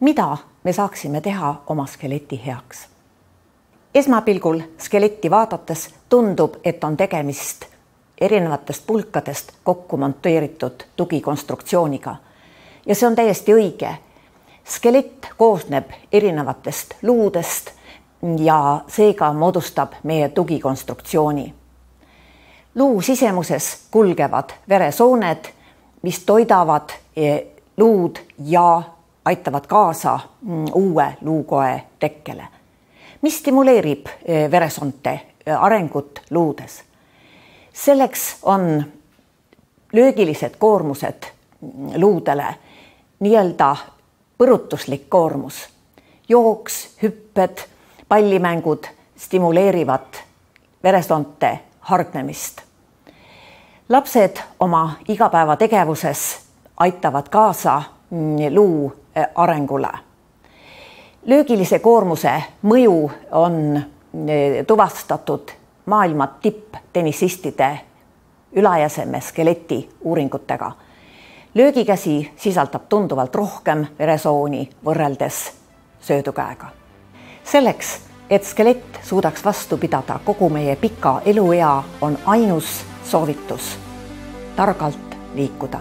mida me saaksime teha oma skeleti heaks? esmapilgul skeletti vaadates tundub, et on tegemist erinevatest pulkadest kokku monteeritud tugikonstruktsiooniga. ja see on täiesti õige. skelett koosneb erinevatest luudest ja seega moodustab meie tugikonstruktsiooni. luu sisemuses kulgevad veresooned, mis toidavad eh, luud ja aitavad kaasa mm, uue luukoe tekkele. mis stimuleerib eh, veresoonte eh, arengut luudes? selleks on löögilised koormused mm, luudele, nii-öelda põrutuslik koormus, jooks, hüpped, pallimängud stimuleerivad veresoonte hargnemist. lapsed oma igapäevategevuses aitavad kaasa mm, luu arengule. löögilise koormuse mõju on äh, tuvastatud maailma tipptennisistide ülajäseme skeleti uuringutega. löögikäsi sisaldab tunduvalt rohkem veresooni võrreldes söödukäega. selleks, et skelett suudaks vastu pidada kogu meie pika eluea, on ainus soovitus targalt liikuda